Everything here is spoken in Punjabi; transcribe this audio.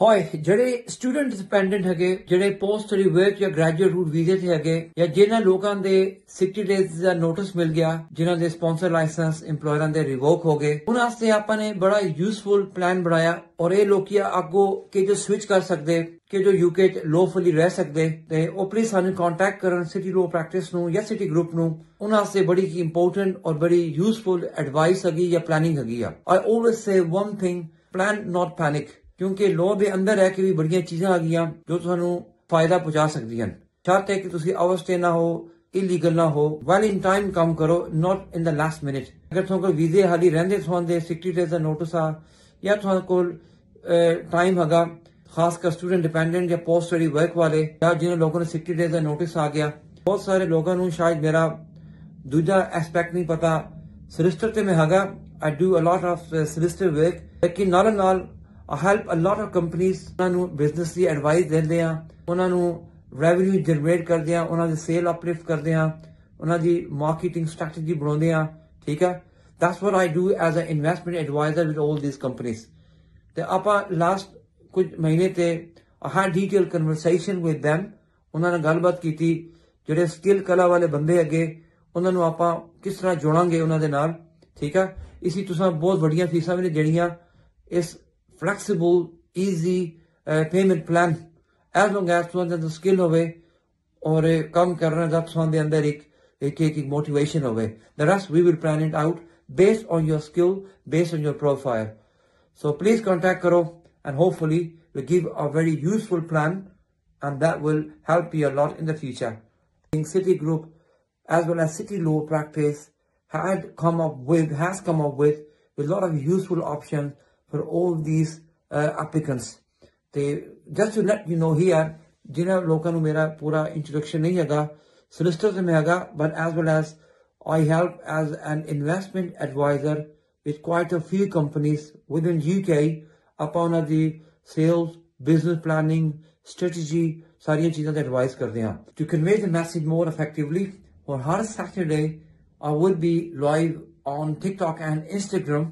ਹੋਏ, ਜਿਹੜੇ ਸਟੂਡੈਂਟ ਡਿਪੈਂਡੈਂਟ ਹੈਗੇ, ਜਿਹੜੇ ਪੋਸਟ ਸਟੱਡੀ ਵਰਕ ਜਾਂ ਗ੍ਰੈਜੂਏਟ ਰੂਟ ਵੀਜ਼ੇ ਤੇ ਹੈਗੇ, ਜਾਂ ਜਿਨ੍ਹਾਂ ਲੋਕਾਂ ਦੇ 60 ਡੇਜ਼ ਦਾ ਨੋਟਿਸ ਮਿਲ ਗਿਆ ਜਿਨ੍ਹਾਂ ਦੇ ਸਪਾਂਸਰ ਲਾਇਸੈਂਸ EMPLOYERਾਂ ਦੇ ਰਿਵੋਕ ਹੋ ਗਏ, ਉਹਨਾਂ ਵਾਸਤੇ ਆਪਾਂ ਨੇ ਬੜਾ ਯੂਸਫੁਲ ਪਲਾਨ ਬਣਾਇਆ ਔਰ ਇਹ ਲੋਕੀ ਅੱਗੋਂ ਕਿ ਜੋ ਸਵਿਚ ਕਰ ਸਕਦੇ, ਕਿ ਜੋ ਯੂਕੇ ਚ ਲੋਫੁਲੀ ਰਹਿ ਸਕਦੇ, ਤੇ ਉਹ ਪਲੀਜ਼ ਸਾਨੂੰ ਕੰਟੈਕਟ ਕਰਨ ਸਿਟੀ ਲੋ ਪ੍ਰੈਕਟਿਸ ਨੂੰ ਜਾਂ ਸਿਟੀ ਗਰੁੱਪ ਨੂੰ, ਉਹਨਾਂ ਵਾਸਤੇ ਬੜੀ ਹੀ ਇੰਪੋਰਟੈਂਟ ਔਰ ਬੜੀ ਯੂਸਫੁਲ ਐਡਵਾਈਸ ਹੈਗੀ ਜਾਂ ਪਲੈਨਿੰਗ ਹੈਗੀ ਆ। I always say one thing plan not panic ਕਿਉਂਕਿ ਲੋ ਦੇ ਅੰਦਰ ਹੈ ਕਿ ਵੀ ਬੜੀਆਂ ਚੀਜ਼ਾਂ ਆ ਗਈਆਂ ਜੋ ਤੁਹਾਨੂੰ ਫਾਇਦਾ ਪਹੁੰਚਾ ਸਕਦੀਆਂ ਸ਼ਰਤ ਹੈ ਕਿ ਤੁਸੀਂ ਅਵਸਥੇ ਨਾ ਹੋ ਇਲੀਗਲ ਨਾ ਹੋ। ਵੈਲ ਇਨ ਟਾਈਮ ਕੰਮ ਕਰੋ ਨਾਟ ਇਨ ਦਾ ਲਾਸਟ ਮਿੰਟ ਅਗਰ ਤੁਹਾਨੂੰ ਕੋਲ ਵੀਜ਼ੇ ਹਾਲੀ ਰਹਿੰਦੇ ਤੁਹਾਨੂੰ 60 ਡੇਜ਼ ਦਾ ਨੋਟਿਸ ਆ, ਜਾਂ ਤੁਹਾਨੂੰ ਕੋਲ ਟਾਈਮ ਹੈਗਾ, ਖਾਸ ਕਰ ਸਟੂਡੈਂਟ ਡਿਪੈਂਡੈਂਟ ਜਾਂ ਪੋਸਟ ਸਟੱਡੀ ਵਰਕ ਵਾਲੇ, ਜਾਂ ਜਿਹਨਾਂ ਲੋਕਾਂ ਨੂੰ 60 ਡੇਜ਼ ਦਾ ਨੋਟਿਸ ਆ ਗਿਆ। ਬਹੁਤ ਸਾਰੇ ਲੋਕਾਂ ਨੂੰ ਸ਼ਾਇਦ ਮੇਰਾ ਦੂਜਾ ਐਸਪੈਕਟ ਨਹੀਂ ਪਤਾ। ਸਲਿਸਟਰ ਤੇ ਮੈਂ ਹੈਗਾ। I do a lot of solicitor work ਲੇਕਿਨ ਨਾਲ ਨਾਲ help help a lot of ਉਹਨਾਂ ਨੂੰ ਬਿਜ਼ਨਸ ਦੀ ਐਡਵਾਈਸ ਦਿੰਦੇ ਆ ਉਹਨਾਂ ਨੂੰ ਰੈਵਨਿਊ ਜਨਰੇਟ ਕਰਦੇ ਆ ਉਹਨਾਂ ਦੀ ਸੇਲ ਅਪਲਿਫਟ ਕਰਦੇ ਆ ਉਹਨਾਂ ਦੀ ਮਾਰਕੀਟਿੰਗ ਸਟ੍ਰੈਟਜੀ ਬਣਾਉਂਦੇ ਆ ਠੀਕ ਆ that's what I do as a investment adviser with 올 these ਕੰਪਨੀਆਂ ਤੇ ਆਪਾਂ ਲਾਸਟ ਕੁਝ ਮਹੀਨੇ ਤੇ ਹਾਂ ਡੀਟੇਲ ਕਨਵਰਸੇਸ਼ਨ ਵਿਦ them ਉਹਨਾਂ ਨਾਲ ਗੱਲਬਾਤ ਕੀਤੀ। ਜਿਹੜੇ ਸਕਿੱਲ ਕਲਾ ਵਾਲੇ ਬੰਦੇ ਅੱਗੇ, ਉਹਨਾਂ ਨੂੰ ਆਪਾਂ ਕਿਸ ਤਰ੍ਹਾਂ ਜੋੜਾਂਗੇ ਉਹਨਾਂ ਦੇ ਨਾਲ। ਠੀਕ ਆ ਇਸੀ ਤੁਸੀਂ ਬਹੁਤ ਵੱਡੀਆਂ ਫੀਸਾਂ ਵੀ ਨਹੀਂ ਦੇਣੀਆਂ। ਇਸ flexible, easy uh, payment plan as long as one has the skill away or a come karna jab swan the taking motivation away. The rest we will plan it out based on your skill, based on your profile. So please contact Karo and hopefully we give a very useful plan and that will help you a lot in the future. City Group, as well as City Law Practice had come up with, has come up with, with a lot of useful options for all these uh, applicants ਤੇ just to let you know here ਜਿਨ੍ਹਾਂ ਲੋਕਾਂ ਨੂੰ ਮੇਰਾ ਪੂਰਾ ਇੰਟਰੋਡਕਸ਼ਨ ਨਹੀਂ ਹੈਗਾ solicitor ਤੇ ਮੈਂ ਹੈਗਾ but as well as I help as an investment advisor with quite a few companies within UK ਆਪਾਂ ਉਹਨਾਂ ਦੀ sales business planning strategy ਸਾਰੀਆਂ ਚੀਜ਼ਾਂ ਤੇ ਐਡਵਾਈਸ ਕਰਦੇ ਹਾਂ to convey the message more effectively on Har Saturday I will be live on TikTok and Instagram